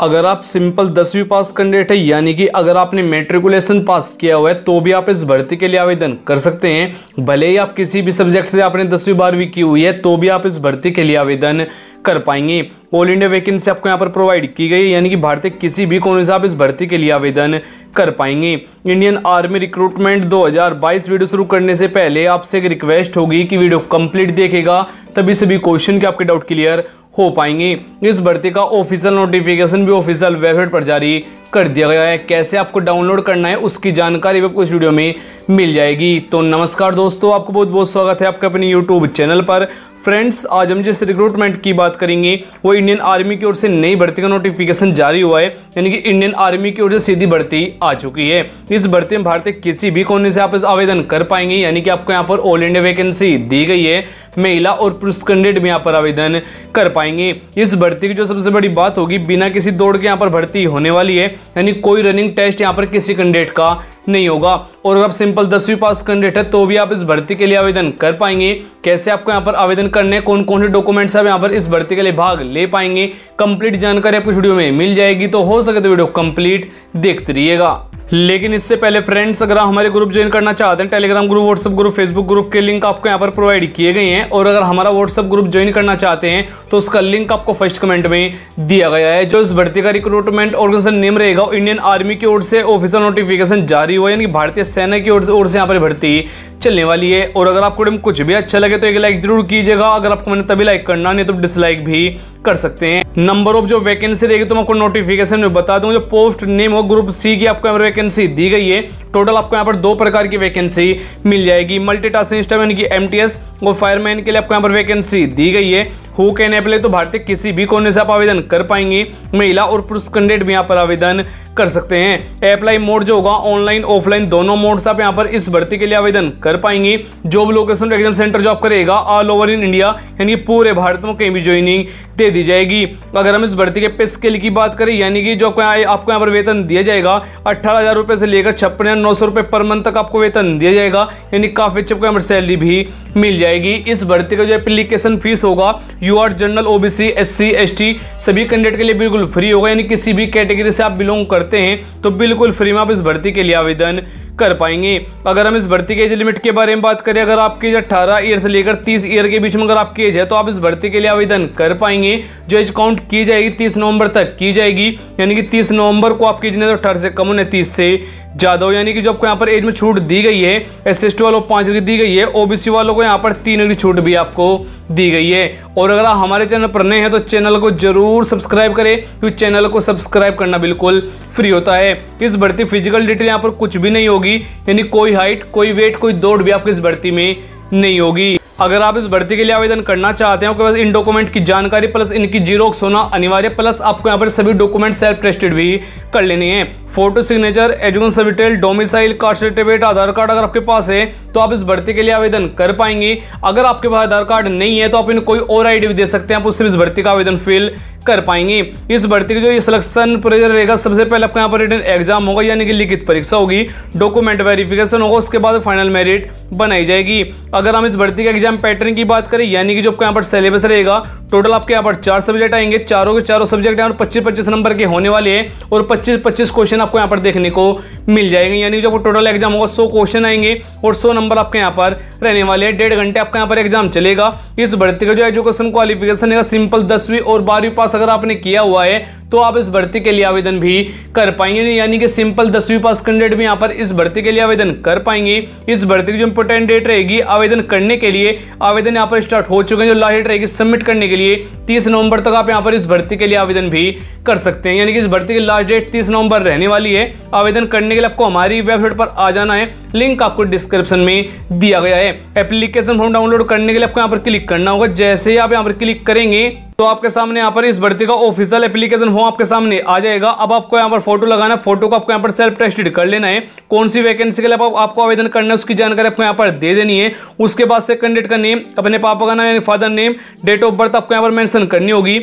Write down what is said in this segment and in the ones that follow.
अगर आप सिंपल दसवीं पास कैंडिडेट है, यानी कि अगर आपने मेट्रिकुलेशन पास किया हुआ है तो भी आप इस भर्ती के लिए आवेदन कर सकते हैं। भले ही आप किसी भी सब्जेक्ट से आपने दसवीं बारहवीं की हुई है तो भी आप इस भर्ती के लिए आवेदन कर पाएँगे। ऑल इंडिया वैकेंसी आपको यहाँ पर प्रोवाइड की गई है, यानी कि भारतीय किसी भी कोने से आप इस भर्ती के लिए आवेदन कर पाएँगे। इंडियन आर्मी रिक्रूटमेंट 2022 वीडियो शुरू करने से पहले आपसे एक रिक्वेस्ट होगी कि वीडियो कंप्लीट देखेगा, तभी सभी क्वेश्चन के आपके डाउट क्लियर हो पाएँगे। इस भर्ती का ऑफिशियल नोटिफिकेशन भी ऑफिशियल वेबसाइट पर जारी कर दिया गया है। कैसे आपको डाउनलोड करना है, उसकी जानकारी भी आपको इस वीडियो में मिल जाएगी। तो नमस्कार दोस्तों, आपको बहुत बहुत स्वागत है आपके अपने यूट्यूब चैनल पर। फ्रेंड्स, आज हम जिस रिक्रूटमेंट की बात करेंगे, वो इंडियन आर्मी की ओर से नई भर्ती का नोटिफिकेशन जारी हुआ है, यानी कि इंडियन आर्मी की ओर से सीधी भर्ती आ चुकी है। इस भर्ती में भारतीय किसी भी कोने से आप आवेदन कर पाएँगे, यानी कि आपको यहाँ पर ऑल इंडिया वैकेंसी दी गई है। महिला और पुरुष कैंडिडेट भी यहाँ पर आवेदन कर पाएँगे। इस भर्ती की जो सबसे बड़ी बात होगी, बिना किसी दौड़ के यहाँ पर भर्ती होने वाली है, यानी कोई रनिंग टेस्ट यहाँ पर किसी कैंडिडेट का नहीं होगा। और अगर आप सिंपल दसवीं पास कैंडिडेट है तो भी आप इस भर्ती के लिए आवेदन कर पाएँगे। कैसे आपको यहाँ पर आवेदन करने कौन कौन से डॉक्यूमेंट्स आप यहाँ पर इस भर्ती के लिए भाग ले पाएँगे कंप्लीट जानकारी आपको वीडियो में मिल जाएगी। तो हो सके तो वीडियो कंप्लीट देखते रहिएगा। लेकिन इससे पहले फ्रेंड्स अगर आप हमारे ग्रुप ज्वाइन करना चाहते हैं Telegram group WhatsApp group Facebook group के लिंक आपको यहाँ पर प्रोवाइड किए गए हैं। और अगर हमारा व्हाट्सएप ग्रुप ज्वाइन करना चाहते हैं तो उसका लिंक आपको फ़र्स्ट कमेंट में दिया गया है, जो इस भर्ती का रिक्रूटमेंट ऑर्गेनाइजेशन नेम रहेगा। इंडियन आर्मी की ओर से ऑफिशियल नोटिफिकेशन जारी हुआ यानी भारतीय सेना की ओर से ओर से यहाँ पर भर्ती चलने वाली है। और अगर आपको कुछ भी अच्छा लगे तो एक लाइक ज़रूर कीजिएगा। अगर आपको मैंने तभी लाइक करना नहीं तो डिसलाइक भी कर सकते हैं। नंबर ऑफ़ जो वैकेंसी रहेगी तो मैं आपको नोटिफिकेशन में बता दूँ, जो पोस्ट नेम हो ग्रुप सी की आपको वैकेंसी दी गई है। टोटल आपको यहाँ पर दो प्रकार की वैकेंसी मिल जाएगी। मल्टीटास्क सिस्टम यानी कि एमटीएस और फायरमैन के लिए आपको यहाँ पर वैकेंसी दी गई है। हु कैन अप्लाई तो भारतीय किसी भी कोने से आप आवेदन कर पाएँगे। महिला और पुरुष कैंडिडेट भी यहाँ पर आवेदन कर सकते हैं। अप्लाई मोड जो होगा ऑनलाइन ऑफलाइन दोनों मोड से आप यहाँ पर इस भर्ती के लिए आवेदन कर पाएँगे। Job location exam centre job करेगा ऑल ओवर इन इंडिया यानी पूरे भारत में कहीं भी ज्वाइनिंग दे दी जाएगी। अगर हम इस भर्ती के पे स्केल की बात करें, यानी कि जो आपको यहाँ पर वेतन दिया जाएगा, अट्ठारह से लेकर छप्पन पर मंथ तक आपको वेतन दिया जाएगा। यानी काफ़ी अच्छी यहाँ पर सैलरी भी मिल जाएगी। इस भर्ती का जो एप्लीकेशन फ़ीस होगा U R general OBC SC ST सभी कैंडिडेट के लिए बिल्कुल फ्री होगा। यानी किसी भी कैटेगरी से आप बिलोंग करते हैं तो बिल्कुल फ्री में आप इस भर्ती के लिए आवेदन कर पाएँगे। अगर हम इस भर्ती के एज लिमिट के बारे में बात करें, अगर आपकी अठारह ईयर से लेकर तीस ईयर के बीच में अगर आपकी एज है तो आप इस भर्ती के लिए आवेदन कर पाएँगे। जो एज काउंट की जाएगी तीस नवंबर तक की जाएगी। यानी कि तीस नवंबर को आपकी एज ने अठारह से कम होने, तीस से ज़्यादा हो। यानी कि जो आपको यहाँ पर एज में छूट दी गई है, एस एस वालों को पाँच दी गई है, ओबीसी वालों को यहाँ पर तीन छूट भी आपको दी गई है। और अगर आप हमारे चैनल पर नए हैं तो चैनल को ज़रूर सब्सक्राइब करें, क्योंकि चैनल को सब्सक्राइब करना बिल्कुल फ्री होता है। इस भर्ती फ़िज़िकल डिटेल यहाँ पर कुछ भी नहीं होगी, यानी कोई हाइट कोई वेट कोई दौड़ भी आपकी इस भर्ती में नहीं होगी। अगर आप इस भर्ती के लिए आवेदन करना चाहते हैं इन डॉक्यूमेंट की जानकारी प्लस इनकी जीरोक्स होना अनिवार्य प्लस आपको यहाँ पर सभी डॉक्यूमेंट सेल्फ टेस्टेड भी कर लेनी है। Photo signature education सर्विटेल domicile caste certificate Aadhaar card अगर आपके पास है तो आप इस भर्ती के लिए आवेदन कर पाएँगे। अगर आपके पास आधार कार्ड नहीं है तो आप इन कोई और आईडी भी दे सकते हैं। आप उससे इस भर्ती का आवेदन फिल कर पाएँगे। इस भर्ती का जो सिलेक्शन प्रोसीजर रहेगा, सबसे पहले आपका यहाँ पर रिटर्न एग्ज़ाम होगा, यानी कि लिखित परीक्षा होगी। डॉक्यूमेंट वेरिफिकेशन होगा, उसके बाद फाइनल मेरिट बनाई जाएगी। अगर हम इस भर्ती के एग्ज़ाम पैटर्न की बात करें, यानी कि जो आपका यहाँ पर सिलेबस रहेगा टोटल आपके यहाँ पर चार सब्जेक्ट आएँगे। चारों के चारों सब्जेक्ट यहाँ पर पच्चीस पच्चीस नंबर के होने वाले हैं और पच्चीस पच्चीस क्वेश्चन आपको यहाँ पर देखने को मिल जाएँगे। यानी कि जो टोटल एग्ज़ाम होगा, सौ क्वेश्चन आएँगे और सौ नंबर आपके यहाँ पर रहने वाले हैं। डेढ़ घंटे आपका यहाँ पर एग्ज़ाम चलेगा। इस भर्ती का जो एजुकेशन क्वालिफिकेशन है सिंपल दसवीं और बारहवीं पास अगर आपने किया हुआ है तो आप इस भर्ती के लिए आवेदन भी कर पाएँगे। यानी कि सिंपल दसवीं पास कैंडिडेट भी यहाँ पर इस भर्ती के लिए आवेदन कर पाएँगे। इस भर्ती की जो इंपोर्टेंट डेट रहेगी आवेदन करने के लिए, आवेदन यहाँ पर स्टार्ट हो चुके हैं। जो लास्ट डेट रहेगी सबमिट करने के लिए, तीस नवंबर तक आप यहाँ पर इस भर्ती के लिए आवेदन भी कर सकते हैं। यानी कि इस भर्ती की लास्ट डेट तीस नवंबर रहने वाली है। आवेदन करने के लिए आपको हमारी वेबसाइट पर आ जाना है। लिंक आपको डिस्क्रिप्शन में दिया गया है। एप्लीकेशन फॉर्म डाउनलोड करने के लिए आपको यहाँ पर क्लिक करना होगा। जैसे ही आप यहाँ पर क्लिक करेंगे तो आपके सामने यहाँ पर इस भर्ती का ऑफिशियल एप्लीकेशन फॉर्म आपके सामने आ जाएगा। अब आपको यहाँ पर फ़ोटो लगाना है। फ़ोटो को आपको यहाँ पर सेल्फ टेस्टेड कर लेना है। कौन सी वैकेंसी के लिए आप, आपको आवेदन करना है उसकी जानकारी आपको यहाँ पर दे देनी है। उसके बाद से कैंडिडेट का नेम अपने पापा का नाम यानी father name date of birth आपको यहाँ पर मेंशन करनी होगी।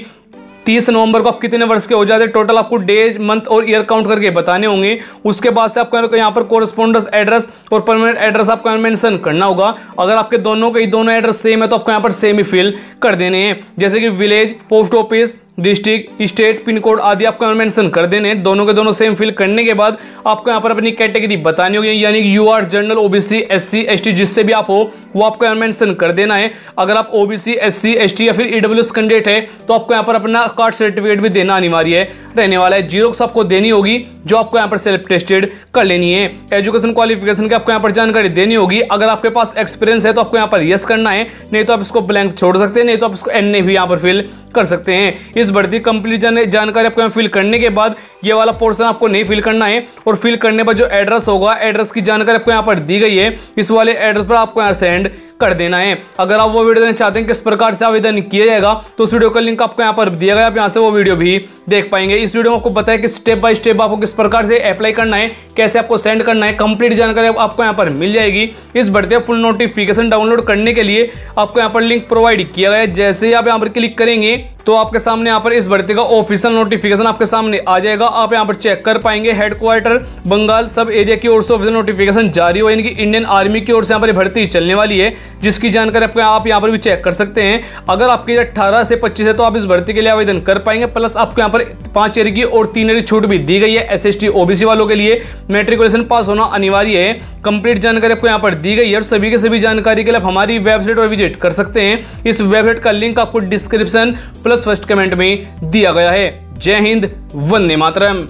तीस नवंबर को आप कितने वर्ष के हो जाते हैं? टोटल आपको डेज़ मंथ और ईयर काउंट करके बताने होंगे। उसके बाद से आपको यहाँ पर कोरस्पोंडेंस एड्रेस और परमानेंट एड्रेस आपको मेंशन करना होगा। अगर आपके दोनों के दोनों एड्रेस सेम है तो आपको यहाँ पर सेम ही फिल कर देने हैं। जैसे कि village post office district, state, pin code आदि आपको यहाँ मेंशन कर देने। दोनों के दोनों सेम फिल करने के बाद आपको यहाँ पर अपनी कैटेगरी बतानी होगी, यानी U R general OBC S C S T जिससे भी आप हो, वो आपको यहाँ मेंशन कर देना है। अगर आप OBC S C S T या फिर ईडब्ल्यूएस कैंडिडेट है तो आपको यहाँ पर अपना कास्ट सर्टिफिकेट भी देना अनिवार्य है। रहने वाला है। जीरोक्स आपको देनी होगी, जो आपको यहाँ पर सेल्फ टेस्टेड कर लेनी है। एजुकेशन क्वालिफिकेशन की आपको यहाँ पर जानकारी देनी होगी। अगर आपके पास एक्सपीरियंस है तो आपको यहाँ पर यस करना है। नहीं तो आप इसको ब्लैंक छोड़ सकते हैं, नहीं तो आप इसको एनए भी यहाँ पर फिल कर सकते हैं। इस भर्ती कंप्लीट जानकारी आपको यहाँ फिल करने के बाद, ये वाला पोर्सन आपको नहीं फिल करना है। और फिल करने पर जो एड्रेस होगा एड्रेस की जानकारी आपको यहाँ पर दी गई है। इस वाले एड्रेस पर आपको यहाँ सेंड कर देना है। अगर आप वो वीडियो देना चाहते हैं, किस प्रकार से आवेदन किया जाएगा तो उस वीडियो का लिंक आपको यहाँ पर दिया गया आप यहाँ से वो वीडियो भी देख पाएँगे। इस वीडियो में आपको बताया कि स्टेप बाय स्टेप आपको किस प्रकार से अप्लाई करना है, कैसे आपको सेंड करना है कंप्लीट जानकारी आपको यहाँ पर मिल जाएगी। इस बढ़ते फुल नोटिफिकेशन डाउनलोड करने के लिए आपको यहाँ पर लिंक प्रोवाइड किया गया है। जैसे ही आप यहाँ पर क्लिक करेंगे तो आपके सामने यहाँ पर इस भर्ती का ऑफिशियल नोटिफिकेशन आपके सामने आ जाएगा। आप यहाँ पर चेक कर पाएँगे। हेडक्वार्टर बंगाल सब एरिया की ओर से ऑफिशियल नोटिफिकेशन जारी हुआ यानी कि इंडियन आर्मी की ओर से यहाँ पर भर्ती चलने वाली है, जिसकी जानकारी आपको आप यहाँ पर भी चेक कर सकते हैं। अगर आपकी अट्ठारह से पच्चीस है तो आप इस भर्ती के लिए आवेदन कर पाएँगे। प्लस आपको यहाँ पर पाँच ईयर की और तीन की छूट भी दी गई है एस एस वालों के लिए। मेट्रिकुलेशन पास होना अनिवार्य है। कंप्लीट जानकारी आपको यहाँ पर दी गई है और सभी के सभी जानकारी के लिए आप हमारी वेबसाइट पर विज़िट कर सकते हैं। इस वेबसाइट का लिंक आपको डिस्क्रिप्शन प्लस फ़र्स्ट कमेंट में दिया गया है। जय हिंद वंदे मातरम।